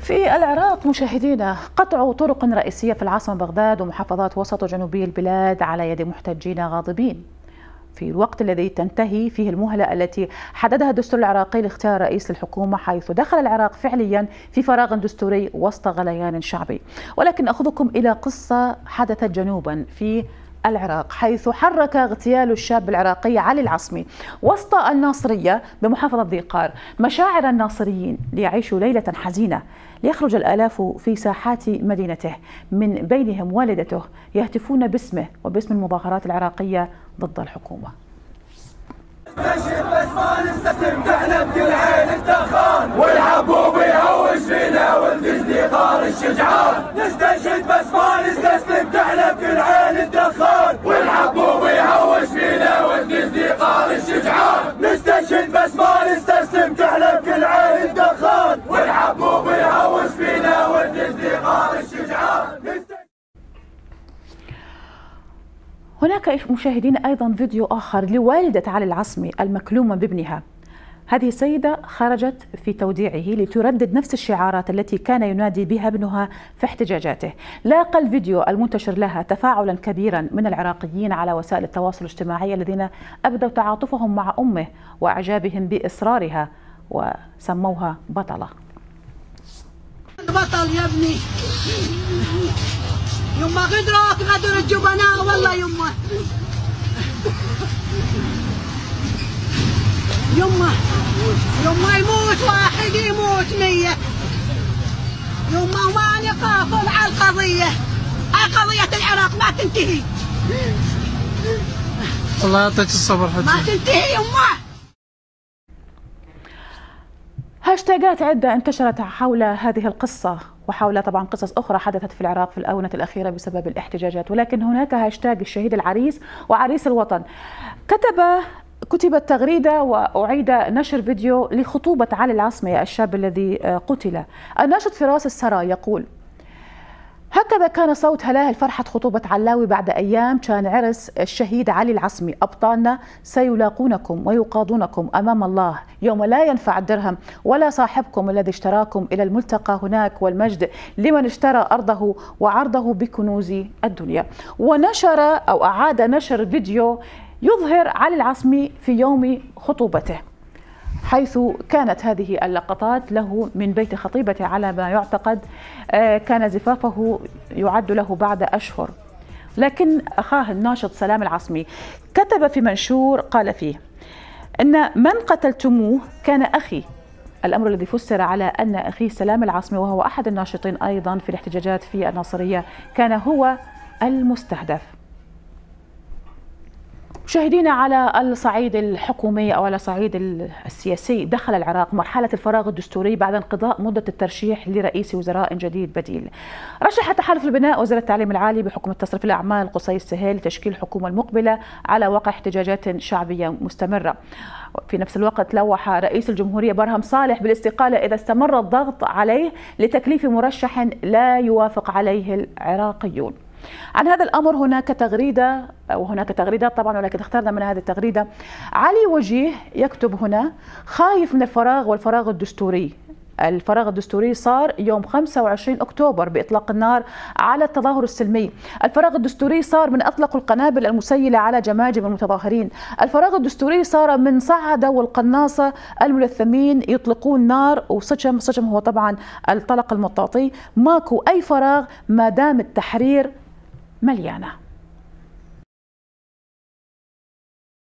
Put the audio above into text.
في العراق مشاهدينا قطع طرق رئيسية في العاصمة بغداد ومحافظات وسط وجنوبي البلاد على يد محتجين غاضبين. في الوقت الذي تنتهي فيه المهلة التي حددها الدستور العراقي لاختيار رئيس الحكومة حيث دخل العراق فعليا في فراغ دستوري وسط غليان شعبي. ولكن أخذكم إلى قصة حدثت جنوبا في العراق حيث حرك اغتيال الشاب العراقي علي العصمي وسط الناصرية بمحافظة ذي قار. مشاعر الناصريين ليعيشوا ليلة حزينة ليخرج الآلاف في ساحات مدينته. من بينهم والدته يهتفون باسمه وباسم المظاهرات العراقية ضد الحكومة. بس ما نستسلم تحلم كل عين الدخان والحبوب يهوش فينا الشجعان. نستنشد بس ما نستسلم تحلم كل عين الدخان والحبوب يهوش الشجعان. نستنشد بس ما نستسلم تحلم كل عين الدخان والحبوب يهوش فينا الشجعان. هناك مشاهدين أيضا فيديو آخر لوالدة علي العصمي المكلومة بابنها. هذه السيدة خرجت في توديعه لتردد نفس الشعارات التي كان ينادي بها ابنها في احتجاجاته. لاقى الفيديو المنتشر لها تفاعلا كبيرا من العراقيين على وسائل التواصل الاجتماعي الذين أبدوا تعاطفهم مع أمه وإعجابهم بإصرارها وسموها بطلة. بطل يا ابني. يما غدرك غدر الجبناء والله يما يما يما يموت واحد يموت مية. يما ما نقافل على القضية. هلا قضية العراق ما تنتهي. الله يعطيك الصبر حتى ما تنتهي يما. هاشتاجات عدة انتشرت حول هذه القصة وحول طبعا قصص أخرى حدثت في العراق في الآونة الأخيرة بسبب الاحتجاجات ولكن هناك هاشتاج الشهيد العريس وعريس الوطن. كتب كتبت تغريدة وأعيد نشر فيديو لخطوبة علي العصمي الشاب الذي قتل. الناشط فراس السرى يقول هكذا كان صوت هلاهل فرحة خطوبة علاوي بعد أيام. كان عرس الشهيد علي العصمي أبطالنا سيلاقونكم ويقاضونكم أمام الله. يوم لا ينفع الدرهم ولا صاحبكم الذي اشتراكم إلى الملتقى هناك والمجد لمن اشترى أرضه وعرضه بكنوز الدنيا. ونشر أو أعاد نشر فيديو يظهر علي العصمي في يوم خطوبته حيث كانت هذه اللقطات له من بيت خطيبته على ما يعتقد كان زفافه يعد له بعد أشهر. لكن أخاه الناشط سلام العصمي كتب في منشور قال فيه أن من قتلتموه كان أخي. الأمر الذي فسر على أن أخيه سلام العصمي وهو أحد الناشطين أيضا في الاحتجاجات في الناصرية كان هو المستهدف. مشاهدينا على الصعيد الحكومي أو على الصعيد السياسي دخل العراق مرحلة الفراغ الدستوري بعد انقضاء مدة الترشيح لرئيس وزراء جديد بديل. رشح تحالف البناء وزير التعليم العالي بحكم تصريف الأعمال قصي السهيل لتشكيل الحكومة المقبله على وقع احتجاجات شعبية مستمرة. في نفس الوقت لوح رئيس الجمهورية برهم صالح بالاستقالة إذا استمر الضغط عليه لتكليف مرشح لا يوافق عليه العراقيون. عن هذا الأمر هناك تغريدة وهناك تغريدات طبعا ولكن اخترنا من هذه التغريدة. علي وجيه يكتب هنا خايف من الفراغ والفراغ الدستوري. الفراغ الدستوري صار يوم 25 أكتوبر بإطلاق النار على التظاهر السلمي، الفراغ الدستوري صار من اطلقوا القنابل المسيلة على جماجم المتظاهرين، الفراغ الدستوري صار من صعدة والقناصة الملثمين يطلقون نار وسجم، سجم هو طبعا الطلق المطاطي، ماكو أي فراغ ما دام التحرير مليانة.